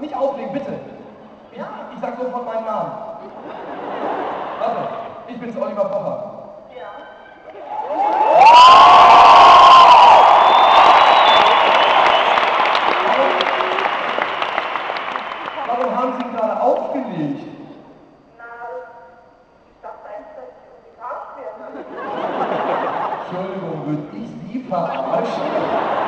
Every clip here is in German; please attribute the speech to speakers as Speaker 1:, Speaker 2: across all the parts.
Speaker 1: Nicht auflegen, bitte. Ich, ich sag sofort meinen Namen. Warte, ich bin's Oliver Pocher. Warum haben Sie gerade aufgelegt? Entschuldigung, würde ich Sie verarschen?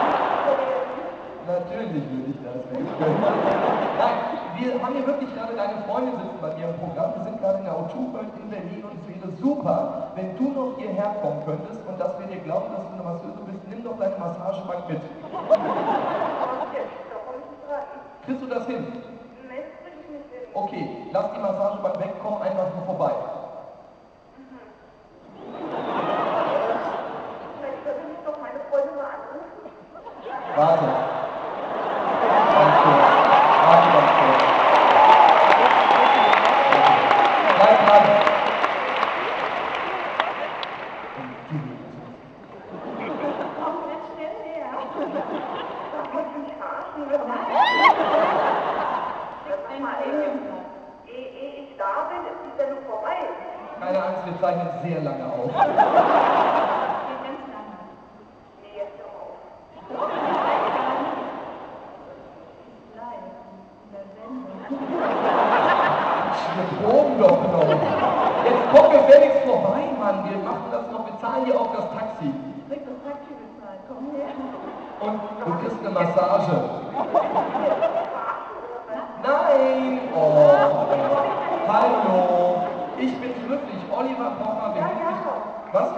Speaker 1: Natürlich würde ich das nicht. Nein, wir haben hier wirklich gerade deine Freunde sitzen bei mir im Programm. Wir sind gerade in der O2 World in Berlin und es wäre super, wenn du noch hierher kommen könntest und dass wir dir glauben, dass du eine Masseuse bist. Nimm doch deine Massagebank mit. Kriegst du das hin? Okay, lass die Massagebank weg, komm einfach nur vorbei. Warte. Ganz kurz. Warte ganz kurz. Bleib dran.
Speaker 2: Ehe ich da bin, ist die Sendung vorbei.
Speaker 1: Keine Angst, wir zeichnen sehr lange auf. Wir proben doch noch. Jetzt komm gefälligst vorbei, Mann. Wir machen das noch. Wir zahlen dir auch das Taxi. Und du kriegst eine Massage. Nein! Oh. Hallo. Ich bin's wirklich. Oliver Pocher. Wir rufen dich. Was?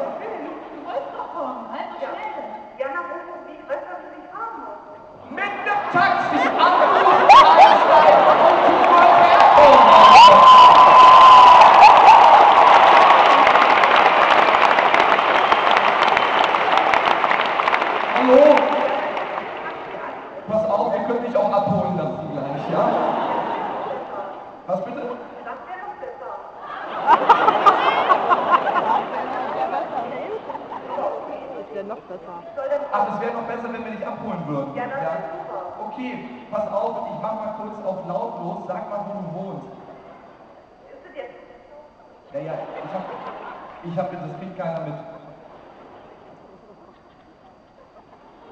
Speaker 2: Jana wusste, wie ich weiß, dass du dich haben musst.
Speaker 1: Mit dem Taxi anrufen, einsteigen und du herkommen. Hallo? Pass auf, wir können dich auch abholen lassen gleich, ja? Was bitte?
Speaker 2: Das wäre noch besser.
Speaker 1: Ach, es wäre noch besser, wenn wir dich abholen würden.
Speaker 2: Ja, das wäre super.
Speaker 1: Okay, pass auf, ich mach mal kurz auf lautlos. Sag mal, wo du wohnst.
Speaker 2: Ist es jetzt?
Speaker 1: Ja, ja, ich hab, ich hab jetzt, das kriegt keiner mit.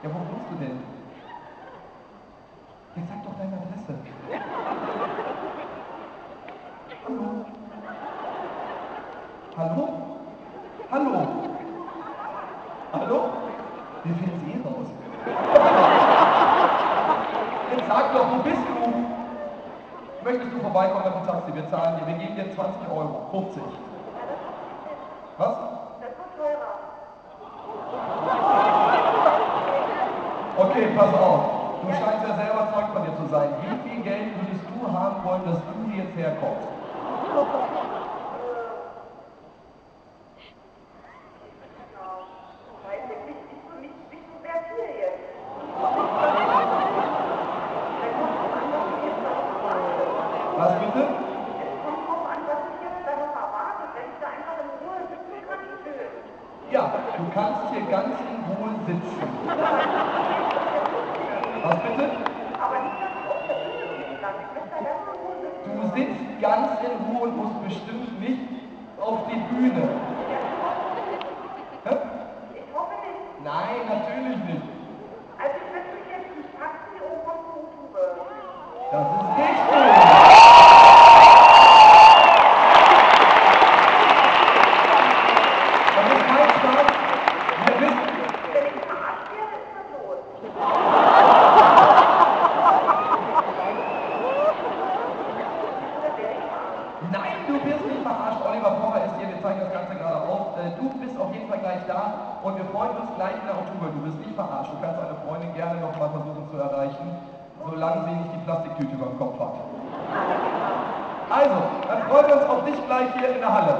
Speaker 1: Ja, wo wohnst du denn? Jetzt sag doch deine Adresse. Hallo? Hallo? Hallo? Hallo? Wir finden sie eh raus. Jetzt sag doch, wo bist du? Möchtest du vorbeikommen mit dem Taxi? Wir zahlen dir, wir geben dir 20 Euro. 50. Was?
Speaker 2: Das wird teurer.
Speaker 1: Okay, pass auf. Du scheinst ja selber Zeug von dir zu sein. Wie viel Geld würdest du haben wollen, dass du hier jetzt herkommst?
Speaker 2: Weiß ich nicht, nicht so, nicht, nicht so sehr viel jetzt.
Speaker 1: Was bitte?
Speaker 2: Es kommt drauf an, was ich jetzt da noch erwarte. Wenn ich da einfach in Ruhe sitzen kann, schön.
Speaker 1: Ja, du kannst hier ganz in Ruhe sitzen. Was bitte?
Speaker 2: Aber nicht, dass ich auf der Bühne sitzen kann. Ich möchte da ganz in Ruhe sitzen.
Speaker 1: Du sitzt ganz in Ruhe und musst bestimmt nicht auf die Bühne. Hä?
Speaker 2: Ich hoffe nicht.
Speaker 1: Nein, natürlich nicht.
Speaker 2: Also ich setze mich jetzt ins Taxi und komme zur Tube.
Speaker 1: Das ist richtig. Das ist kein Spaß. Wir wissen,
Speaker 2: Wenn ich verarscht werde, ist das los.
Speaker 1: Nein, du wirst nicht verarscht. Oliver Pocher ist hier, wir zeigen das Ganze gerade auf. Äh, Du bist auf jeden Fall gleich da und wir freuen uns gleich in der Oktober. Du wirst nicht verarscht. Du kannst deine Freundin gerne noch mal versuchen zu erreichen, solange sie nicht die Plastiktüte über dem Kopf hat. Also, dann freuen wir uns auf dich gleich hier in der Halle.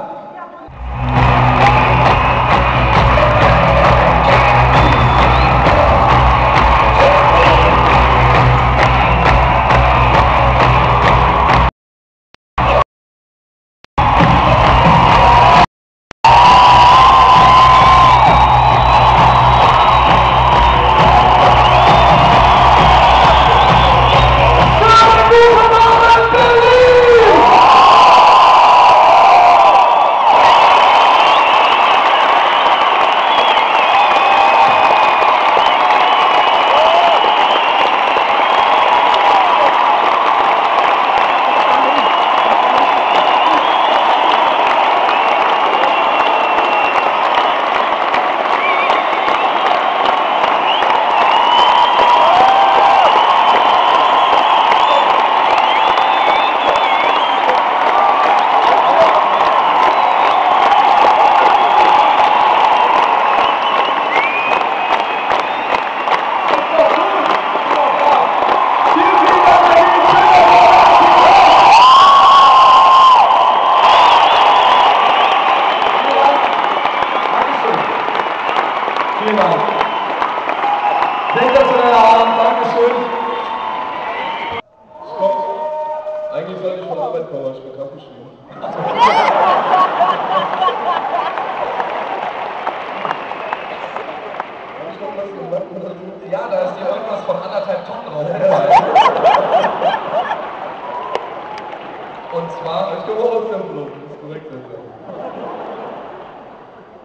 Speaker 1: Und zwar,
Speaker 3: Ich komme aus dem Club, das ist korrekt.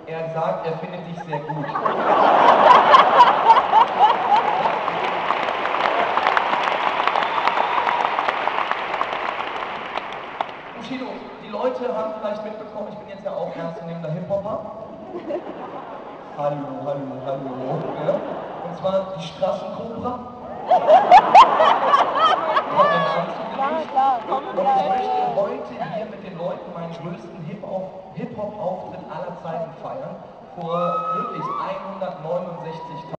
Speaker 1: Er sagt, er findet dich sehr gut. Bushido, die Leute haben vielleicht mitbekommen, ich bin jetzt ja auch ernstzunehmender Hip-Hopper. Hallo, hallo, hallo. Ja? Und zwar die Straßenkobra. Heute hier mit den Leuten meinen größten Hip-Hop- Hip-Hop-Auftritt aller Zeiten feiern. Vor wirklich 169